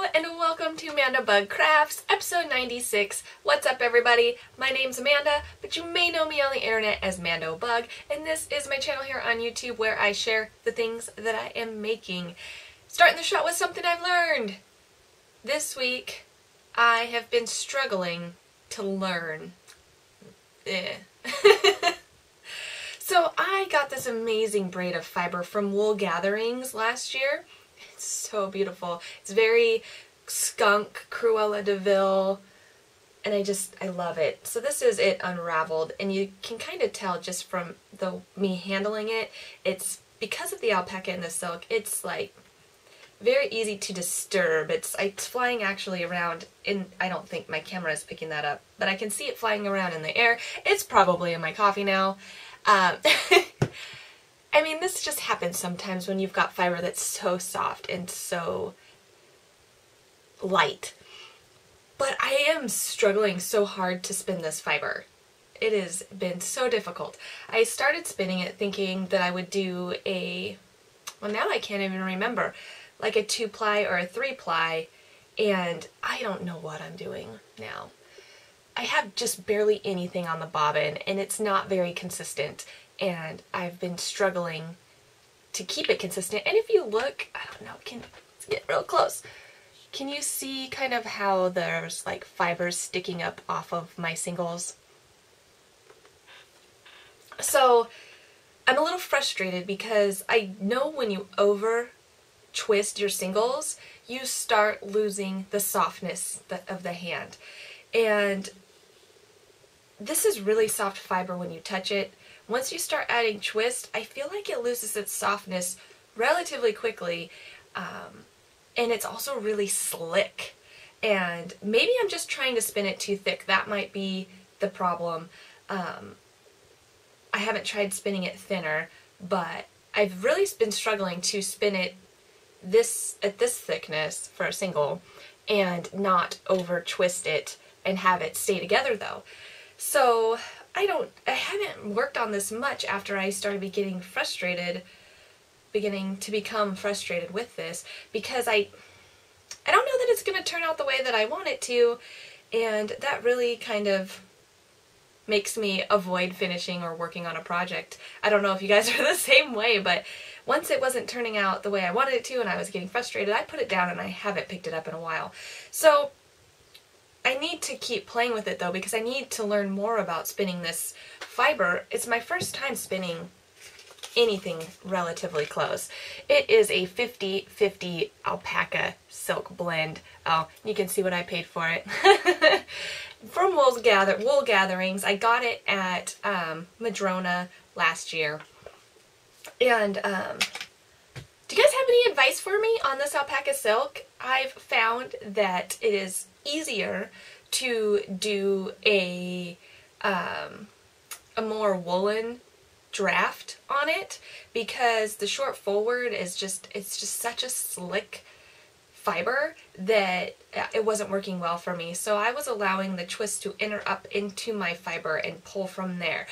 And welcome to Mandobug Crafts, episode 96. What's up everybody? My name's Amanda, but you may know me on the internet as Mandobug, and this is my channel here on YouTube where I share the things that I am making. Starting the show with something I've learned. This week, I have been struggling to learn. Eh. so I got this amazing braid of fiber from Wool Gatherings last year it's so beautiful. It's very skunk, Cruella de Vil, and I just, I love it. So this is it unraveled, and you can kind of tell just from the me handling it, it's, because of the alpaca and the silk, it's like very easy to disturb. It's, it's flying actually around in, I don't think my camera is picking that up, but I can see it flying around in the air. It's probably in my coffee now. Um, I mean, this just happens sometimes when you've got fiber that's so soft and so light. But I am struggling so hard to spin this fiber. It has been so difficult. I started spinning it thinking that I would do a, well now I can't even remember, like a two ply or a three ply, and I don't know what I'm doing now. I have just barely anything on the bobbin and it's not very consistent and I've been struggling to keep it consistent. And if you look, I don't know, can get real close. Can you see kind of how there's like fibers sticking up off of my singles? So I'm a little frustrated because I know when you over twist your singles, you start losing the softness of the hand. And this is really soft fiber when you touch it. Once you start adding twist, I feel like it loses its softness relatively quickly. Um, and it's also really slick. And maybe I'm just trying to spin it too thick. That might be the problem. Um, I haven't tried spinning it thinner, but I've really been struggling to spin it this at this thickness for a single and not over twist it and have it stay together though. So I don't, I haven't worked on this much after I started getting frustrated, beginning to become frustrated with this because I, I don't know that it's going to turn out the way that I want it to and that really kind of makes me avoid finishing or working on a project. I don't know if you guys are the same way, but once it wasn't turning out the way I wanted it to and I was getting frustrated, I put it down and I haven't picked it up in a while. So I need to keep playing with it though because I need to learn more about spinning this fiber. It's my first time spinning anything relatively close. It is a 50-50 alpaca silk blend. Oh, you can see what I paid for it. From Gather Wool Gatherings. I got it at um, Madrona last year. And um, do you guys have any advice for me on this alpaca silk? I've found that it is easier to do a um, a more woolen draft on it because the short forward is just it's just such a slick fiber that it wasn't working well for me. So I was allowing the twist to enter up into my fiber and pull from there.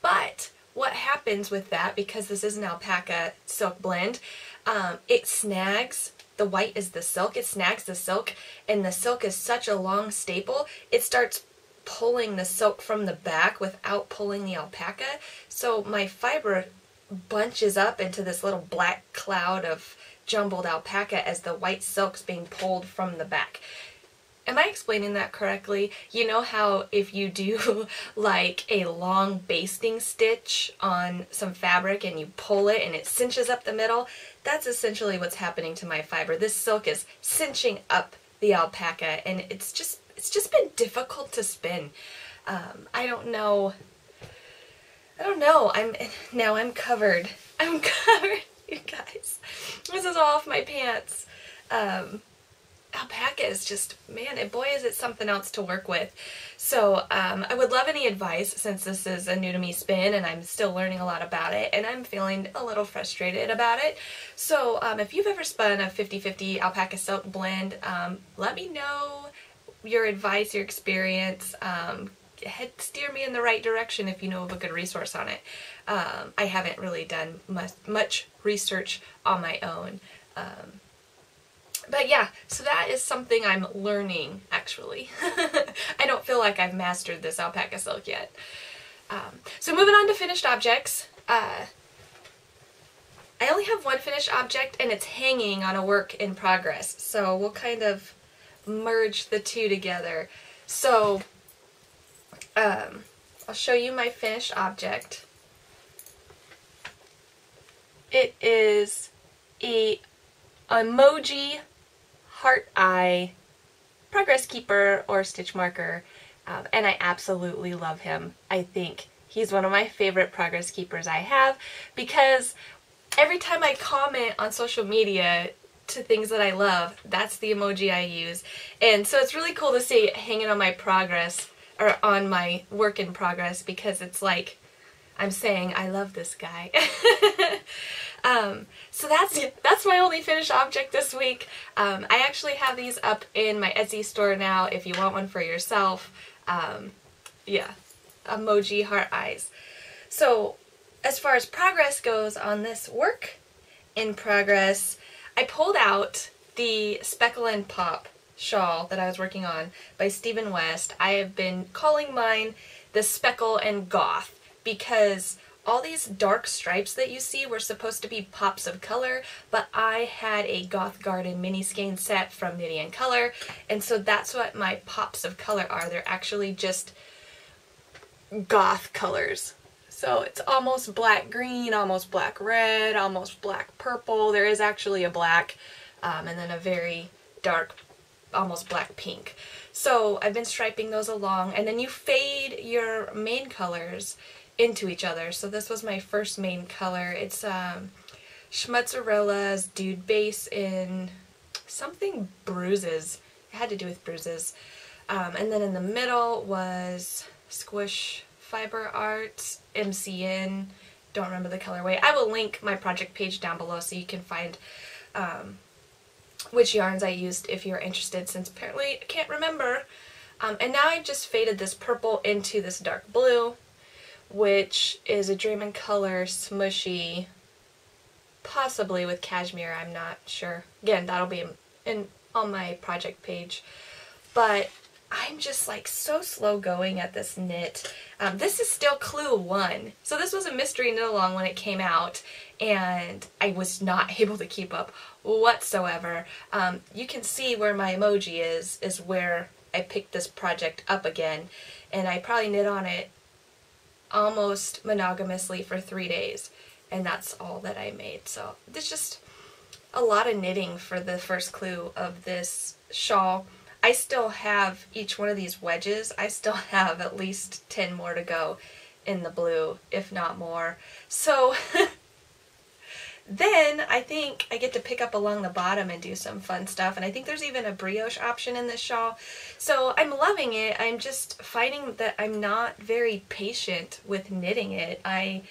But what happens with that because this is an alpaca silk blend um, it snags the white is the silk. It snags the silk, and the silk is such a long staple, it starts pulling the silk from the back without pulling the alpaca. So my fiber bunches up into this little black cloud of jumbled alpaca as the white silk's being pulled from the back. Am I explaining that correctly? You know how if you do like a long basting stitch on some fabric and you pull it and it cinches up the middle? That's essentially what's happening to my fiber. This silk is cinching up the alpaca and it's just it's just been difficult to spin. Um, I don't know. I don't know. I'm now I'm covered. I'm covered, you guys. This is all off my pants. Um, alpaca is just, man, and boy is it something else to work with. So um, I would love any advice since this is a new to me spin and I'm still learning a lot about it and I'm feeling a little frustrated about it. So um, if you've ever spun a 50-50 alpaca silk blend, um, let me know your advice, your experience. Um, head steer me in the right direction if you know of a good resource on it. Um, I haven't really done much, much research on my own. Um, but yeah, so that is something I'm learning actually. I don't feel like I've mastered this alpaca silk yet. Um, so moving on to finished objects. Uh, I only have one finished object and it's hanging on a work in progress. So we'll kind of merge the two together. So um, I'll show you my finished object. It is a emoji heart eye progress keeper or stitch marker um, and I absolutely love him. I think he's one of my favorite progress keepers I have because every time I comment on social media to things that I love, that's the emoji I use. And so it's really cool to see hanging on my progress or on my work in progress because it's like I'm saying I love this guy. um, so that's that's my only finished object this week. Um, I actually have these up in my Etsy store now if you want one for yourself. Um, yeah, emoji heart eyes. So as far as progress goes on this work in progress, I pulled out the Speckle and Pop shawl that I was working on by Stephen West. I have been calling mine the Speckle and Goth because all these dark stripes that you see were supposed to be pops of color, but I had a Goth Garden mini skein set from Knitty and Color, and so that's what my pops of color are. They're actually just goth colors. So it's almost black green, almost black red, almost black purple. There is actually a black, um, and then a very dark, almost black pink. So I've been striping those along, and then you fade your main colors into each other. So this was my first main color. It's um, Schmutzerella's Dude Base in something bruises. It had to do with bruises. Um, and then in the middle was Squish Fiber Arts MCN. Don't remember the colorway. I will link my project page down below so you can find um, which yarns I used if you're interested since apparently I can't remember. Um, and now I've just faded this purple into this dark blue which is a Dream in Color Smooshy, possibly with cashmere, I'm not sure. Again, that'll be in, in on my project page. But I'm just like so slow going at this knit. Um, this is still Clue 1. So this was a mystery knit along when it came out and I was not able to keep up whatsoever. Um, you can see where my emoji is, is where I picked this project up again and I probably knit on it almost monogamously for three days and that's all that I made. So there's just a lot of knitting for the first clue of this shawl. I still have each one of these wedges. I still have at least 10 more to go in the blue, if not more. So Then I think I get to pick up along the bottom and do some fun stuff. And I think there's even a brioche option in this shawl. So I'm loving it. I'm just finding that I'm not very patient with knitting it. I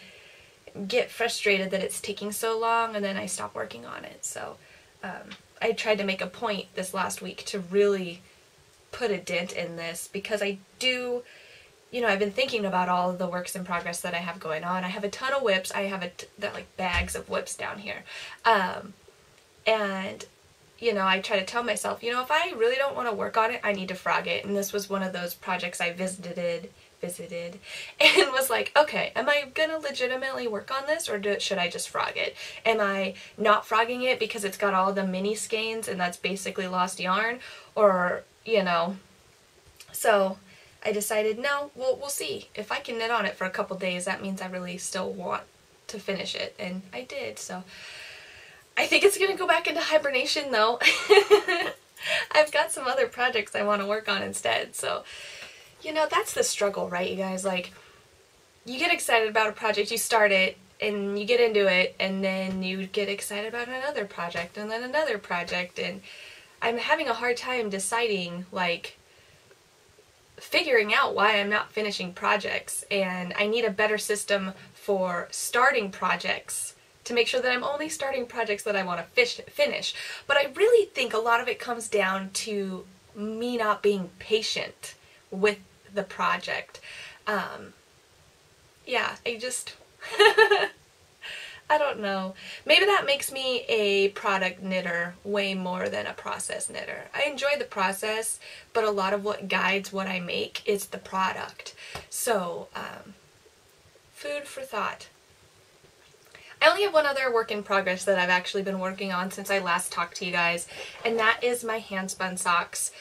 get frustrated that it's taking so long and then I stop working on it. So um, I tried to make a point this last week to really put a dent in this because I do you know, I've been thinking about all of the works in progress that I have going on. I have a ton of WIPs. I have a t that like bags of WIPs down here. Um, and you know, I try to tell myself, you know, if I really don't want to work on it, I need to frog it. And this was one of those projects I visited, visited, and was like, okay, am I gonna legitimately work on this, or do, should I just frog it? Am I not frogging it because it's got all the mini skeins and that's basically lost yarn, or you know? So I decided, no, we'll, we'll see. If I can knit on it for a couple days, that means I really still want to finish it. And I did, so I think it's going to go back into hibernation though. I've got some other projects I want to work on instead. So, you know, that's the struggle, right, you guys? Like, you get excited about a project, you start it, and you get into it, and then you get excited about another project, and then another project, and I'm having a hard time deciding, like, figuring out why I'm not finishing projects and I need a better system for starting projects to make sure that I'm only starting projects that I want to finish. But I really think a lot of it comes down to me not being patient with the project. Um, yeah, I just... I don't know. Maybe that makes me a product knitter way more than a process knitter. I enjoy the process, but a lot of what guides what I make is the product. So, um, food for thought. I only have one other work in progress that I've actually been working on since I last talked to you guys, and that is my handspun socks.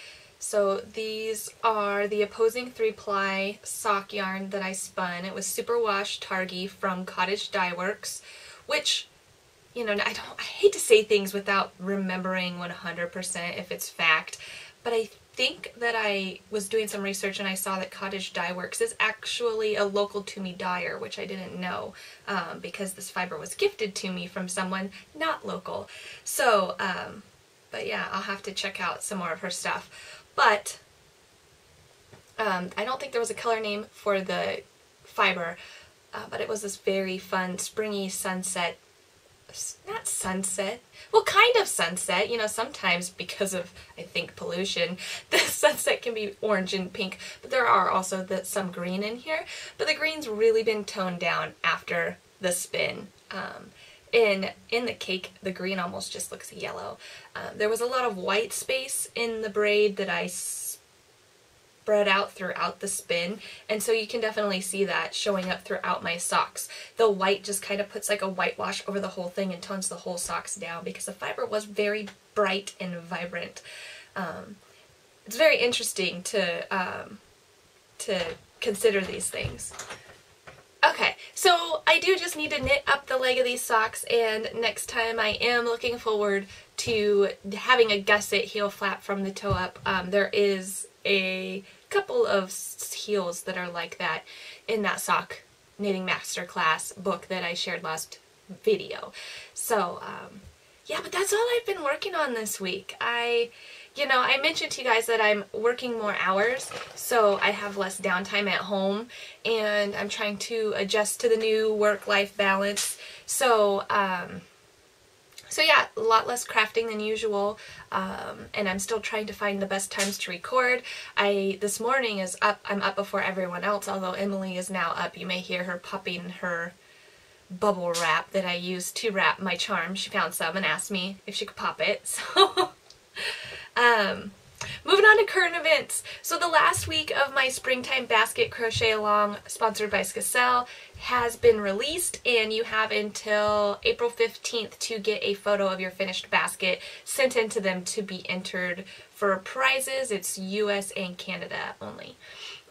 So these are the opposing three ply sock yarn that I spun. It was superwash Targhee from Cottage Dye Works, which, you know, I don't, I hate to say things without remembering 100% if it's fact, but I think that I was doing some research and I saw that Cottage Dye Works is actually a local to me dyer, which I didn't know um, because this fiber was gifted to me from someone not local. So, um, but yeah, I'll have to check out some more of her stuff. But um, I don't think there was a color name for the fiber, uh, but it was this very fun springy sunset, not sunset, well kind of sunset, you know, sometimes because of, I think, pollution, the sunset can be orange and pink, but there are also the, some green in here, but the green's really been toned down after the spin. Um, in in the cake the green almost just looks yellow. Uh, there was a lot of white space in the braid that I spread out throughout the spin and so you can definitely see that showing up throughout my socks. The white just kind of puts like a whitewash over the whole thing and tones the whole socks down because the fiber was very bright and vibrant. Um, it's very interesting to um, to consider these things. Okay, so I do just need to knit up the leg of these socks and next time I am looking forward to having a gusset heel flap from the toe up. Um, there is a couple of heels that are like that in that sock knitting masterclass book that I shared last video. So, um, yeah, but that's all I've been working on this week. I you know, I mentioned to you guys that I'm working more hours, so I have less downtime at home, and I'm trying to adjust to the new work-life balance. So, um, so yeah, a lot less crafting than usual, um, and I'm still trying to find the best times to record. I This morning is up, I'm up before everyone else, although Emily is now up. You may hear her popping her bubble wrap that I use to wrap my charm. She found some and asked me if she could pop it, so... Um, moving on to current events. So the last week of my springtime basket crochet along sponsored by Skacel has been released and you have until April 15th to get a photo of your finished basket sent in to them to be entered for prizes. It's US and Canada only.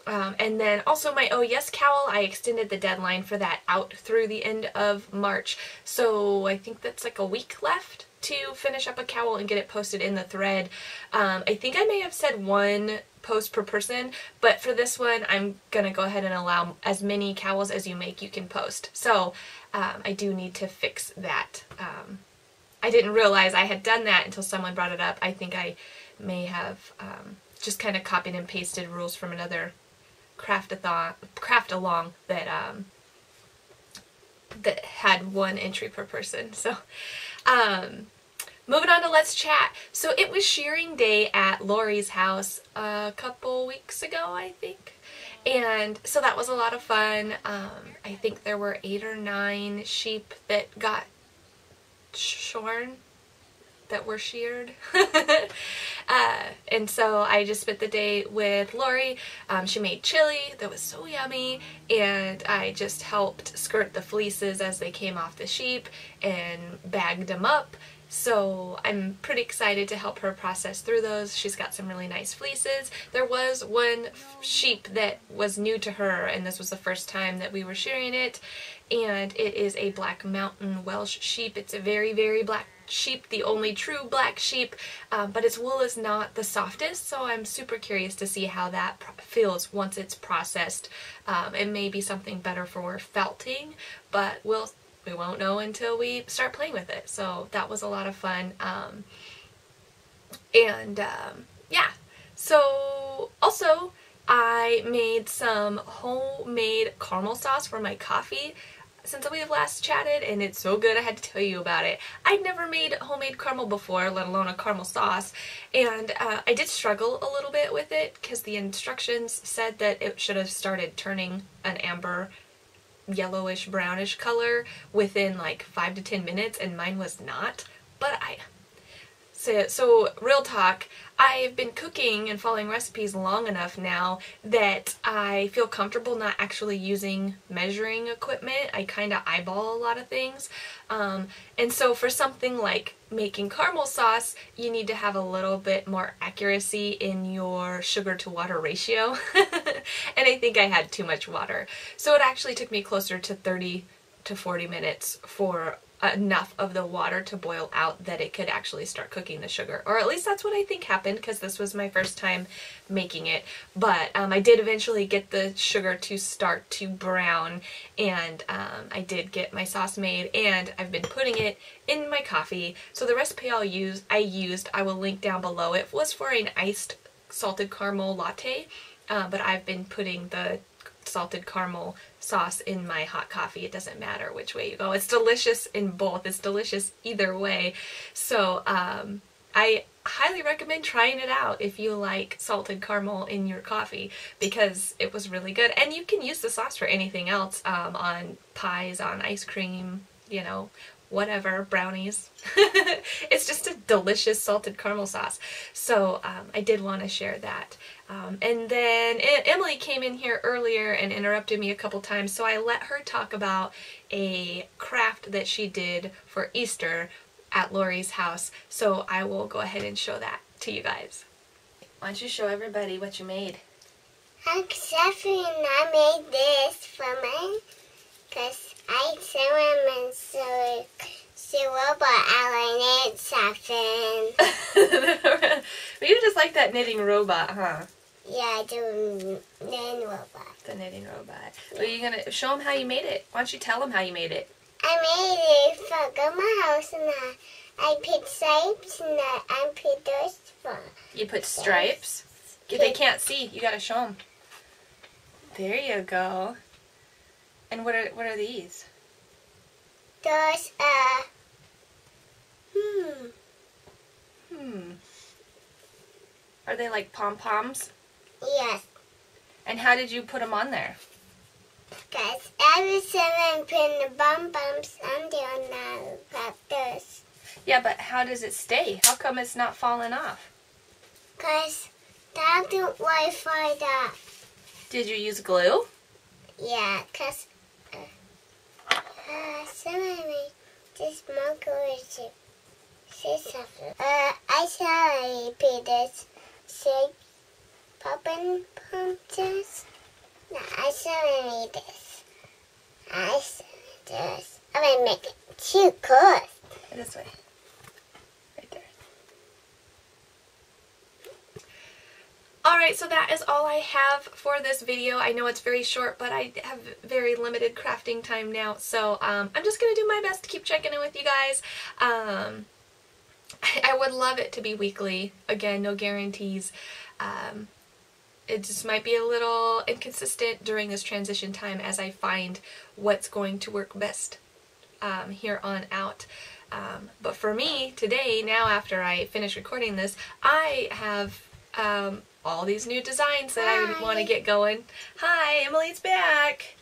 Um, and then also my Oh Yes cowl, I extended the deadline for that out through the end of March. So I think that's like a week left to finish up a cowl and get it posted in the thread. Um, I think I may have said one post per person, but for this one I'm going to go ahead and allow as many cowls as you make you can post. So um, I do need to fix that. Um, I didn't realize I had done that until someone brought it up. I think I may have um, just kind of copied and pasted rules from another craft-a-thon, craft-along that um, that had one entry per person. So um, moving on to Let's Chat. So it was shearing day at Lori's house a couple weeks ago, I think. And so that was a lot of fun. Um, I think there were eight or nine sheep that got shorn that were sheared. uh, and so I just spent the day with Lori. Um, she made chili that was so yummy and I just helped skirt the fleeces as they came off the sheep and bagged them up. So I'm pretty excited to help her process through those. She's got some really nice fleeces. There was one sheep that was new to her and this was the first time that we were shearing it and it is a black mountain Welsh sheep. It's a very very black sheep, the only true black sheep, um, but its wool is not the softest, so I'm super curious to see how that feels once it's processed. Um, it may be something better for felting, but we'll we won't know until we start playing with it. So that was a lot of fun. Um, and um, yeah, so also I made some homemade caramel sauce for my coffee since we have last chatted and it's so good I had to tell you about it. I'd never made homemade caramel before, let alone a caramel sauce, and uh, I did struggle a little bit with it because the instructions said that it should have started turning an amber yellowish brownish color within like five to ten minutes and mine was not. But I, so, so real talk, I've been cooking and following recipes long enough now that I feel comfortable not actually using measuring equipment. I kind of eyeball a lot of things. Um, and so for something like making caramel sauce, you need to have a little bit more accuracy in your sugar to water ratio. and I think I had too much water. So it actually took me closer to 30 to 40 minutes for enough of the water to boil out that it could actually start cooking the sugar. Or at least that's what I think happened because this was my first time making it. But um, I did eventually get the sugar to start to brown and um, I did get my sauce made and I've been putting it in my coffee. So the recipe I'll use, I used, I will link down below. It was for an iced salted caramel latte. Uh, but I've been putting the salted caramel sauce in my hot coffee. It doesn't matter which way you go. It's delicious in both. It's delicious either way. So um, I highly recommend trying it out if you like salted caramel in your coffee because it was really good. And you can use the sauce for anything else um, on pies, on ice cream, you know, whatever, brownies. it's just a delicious salted caramel sauce. So um, I did want to share that. Um, and then Emily came in here earlier and interrupted me a couple times, so I let her talk about a craft that she did for Easter at Lori's house. So I will go ahead and show that to you guys. Why don't you show everybody what you made? Except I made this for me because I and so the robot I knit something. you just like that knitting robot, huh? Yeah, I do knitting robot. The knitting robot. Well, you're gonna show them how you made it. Why don't you tell them how you made it? I made it for my house and I, I put stripes and I, I put those for. You put stripes? They can't see. You gotta show them. There you go. And what are what are these? Those uh. Hmm. Hmm. Are they like pom poms? Yes. And how did you put them on there? Because I was seven pin the bum bumps under now got this. Yeah, but how does it stay? How come it's not falling off? Because that don't Wi-Fi that. Did you use glue? Yeah, because uh, uh, somebody just monkey to say something. Uh, I saw a this shape popping pumpkins. No, I saw me this. I saw this. I'm gonna make it too close. This way. Right there. Alright, so that is all I have for this video. I know it's very short, but I have very limited crafting time now, so um, I'm just going to do my best to keep checking in with you guys. Um, I would love it to be weekly. Again, no guarantees. Um, it just might be a little inconsistent during this transition time as I find what's going to work best um, here on out. Um, but for me, today, now after I finish recording this, I have um, all these new designs that Hi. I want to get going. Hi, Emily's back!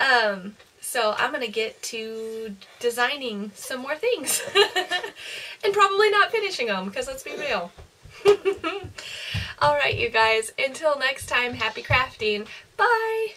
Um, so I'm going to get to designing some more things. and probably not finishing them, because let's be real. Alright, you guys. Until next time, happy crafting. Bye!